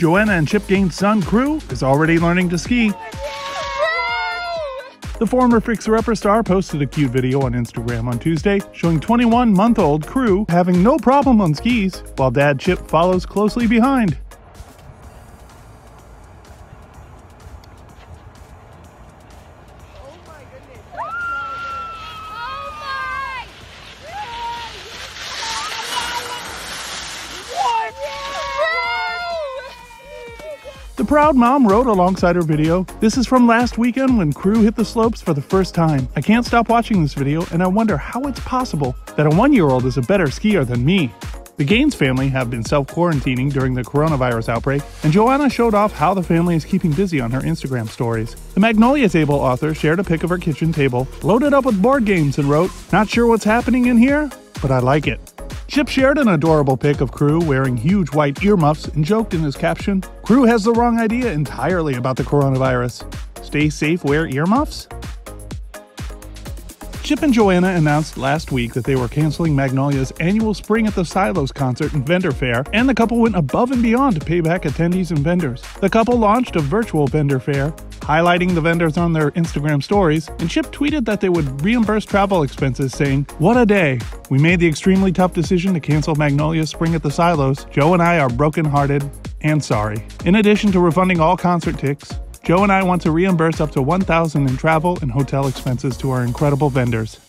Joanna and Chip Gaines' son, Crew, is already learning to ski. The former Fixer Upper star posted a cute video on Instagram on Tuesday showing 21 month old Crew having no problem on skis, while dad Chip follows closely behind. The proud mom wrote alongside her video, This is from last weekend when crew hit the slopes for the first time. I can't stop watching this video and I wonder how it's possible that a one year old is a better skier than me. The Gaines family have been self quarantining during the coronavirus outbreak, and Joanna showed off how the family is keeping busy on her Instagram stories. The Magnolia Table author shared a pic of her kitchen table, loaded up with board games, and wrote, Not sure what's happening in here, but I like it. Chip shared an adorable pic of Crew wearing huge white earmuffs and joked in his caption, Crew has the wrong idea entirely about the coronavirus. Stay safe, wear earmuffs? Chip and Joanna announced last week that they were canceling Magnolia's annual Spring at the Silos concert and vendor fair, and the couple went above and beyond to pay back attendees and vendors. The couple launched a virtual vendor fair highlighting the vendors on their Instagram stories, and Chip tweeted that they would reimburse travel expenses, saying, What a day! We made the extremely tough decision to cancel Magnolia's Spring at the Silos. Jo and I are brokenhearted and sorry. In addition to refunding all concert tickets, Jo and I want to reimburse up to 1000 in travel and hotel expenses to our incredible vendors.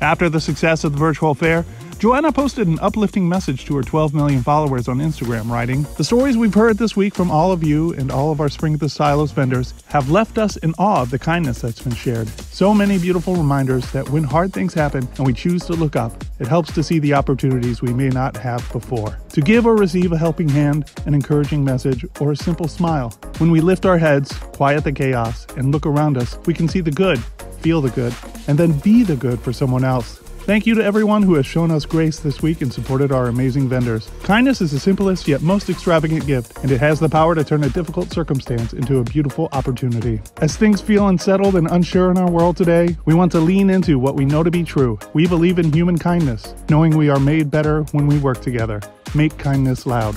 After the success of the virtual fair, Joanna posted an uplifting message to her 12 million followers on Instagram, writing, The stories we've heard this week from all of you and all of our Spring at the Silos vendors have left us in awe of the kindness that's been shared. So many beautiful reminders that when hard things happen and we choose to look up, it helps to see the opportunities we may not have before. To give or receive a helping hand, an encouraging message, or a simple smile. When we lift our heads, quiet the chaos, and look around us, we can see the good, feel the good, and then be the good for someone else. Thank you to everyone who has shown us grace this week and supported our amazing vendors. Kindness is the simplest yet most extravagant gift, and it has the power to turn a difficult circumstance into a beautiful opportunity. As things feel unsettled and unsure in our world today, we want to lean into what we know to be true. We believe in human kindness, knowing we are made better when we work together. Make kindness loud.